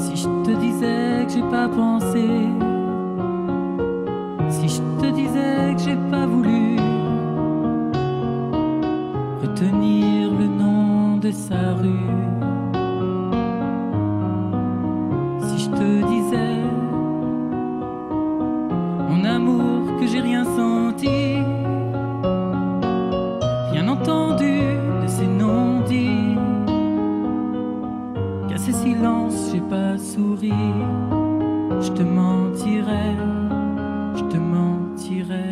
Si je te disais que j'ai pas pensé, si je te disais que j'ai pas voulu retenir le nom de sa rue. Ces silences j'ai pas souri, je te mentirais, je te mentirais.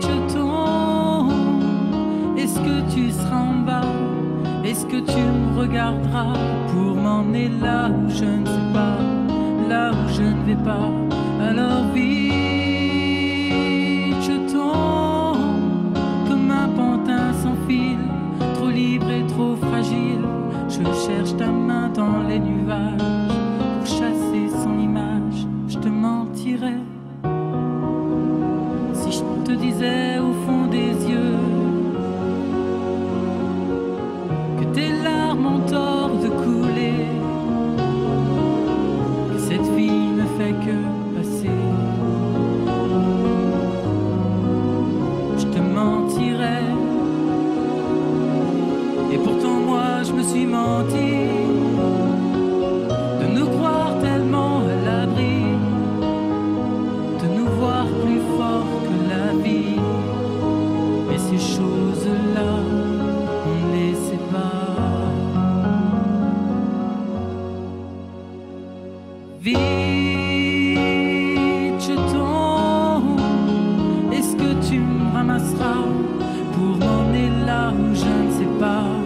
Je. Est-ce que tu seras en bas? Est-ce que tu me regarderas pour m'emmener là où je ne sais pas, là où je ne vais pas? Me suis menti de nous croire tellement à l'abri de nous voir plus fort que la vie. Mais ces choses-là, on ne les pas. Vite, je tombe. Est-ce que tu me ramasseras pour m'emmener là où je ne sais pas,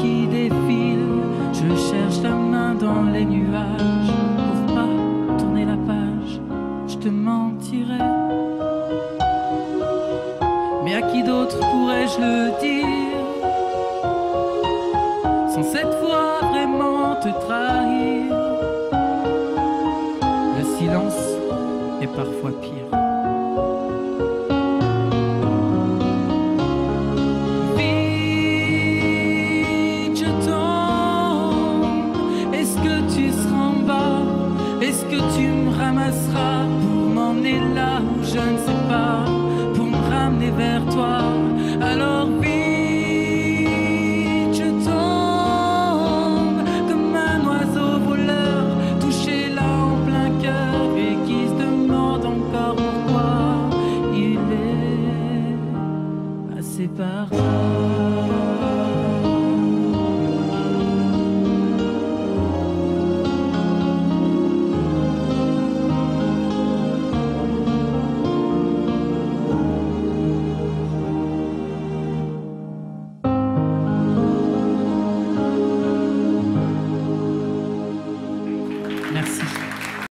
qui défile. Je cherche ta main dans les nuages pour pas tourner la page. Je te mentirais. Mais à qui d'autre pourrais-je le dire? Sans cette fois vraiment te trahir Le silence est parfois pire. Pour m'emmener là où je ne sais pas Pour me ramener vers toi. Alors vite